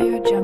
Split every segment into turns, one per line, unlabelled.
Audio Jungle.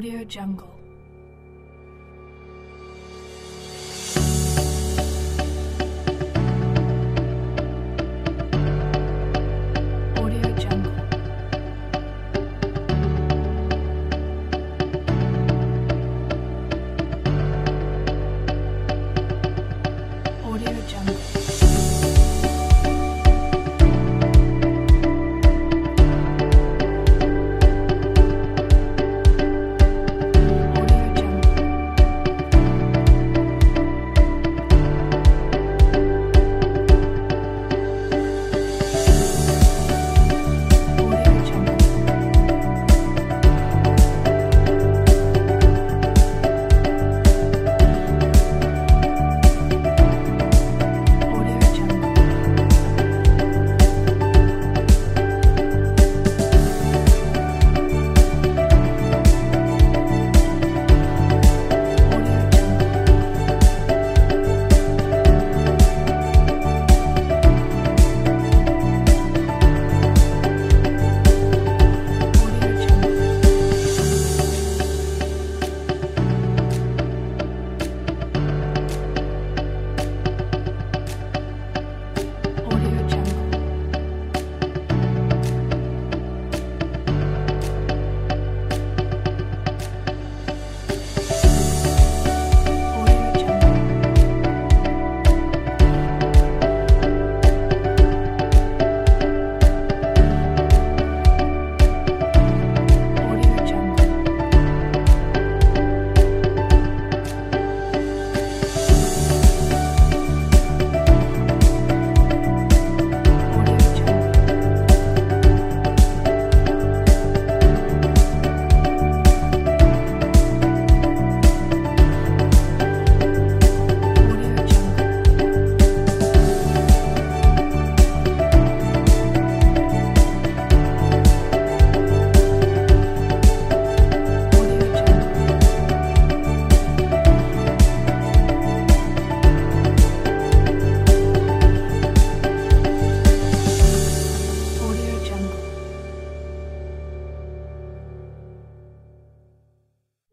Audio Jungle.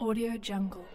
Audio Jungle.